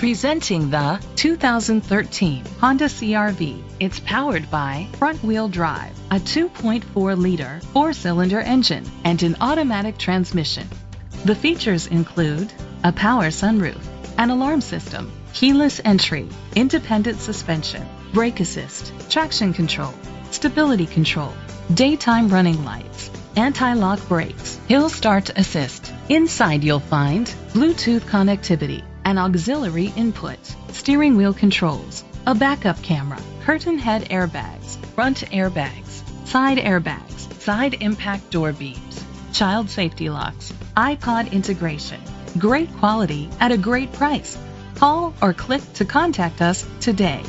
Presenting the 2013 Honda CRV. It's powered by front-wheel drive, a 2.4-liter four-cylinder engine, and an automatic transmission. The features include a power sunroof, an alarm system, keyless entry, independent suspension, brake assist, traction control, stability control, daytime running lights, anti-lock brakes, hill start assist. Inside you'll find Bluetooth connectivity, an auxiliary input, steering wheel controls, a backup camera, curtain head airbags, front airbags, side airbags, side impact door beams, child safety locks, iPod integration. Great quality at a great price. Call or click to contact us today.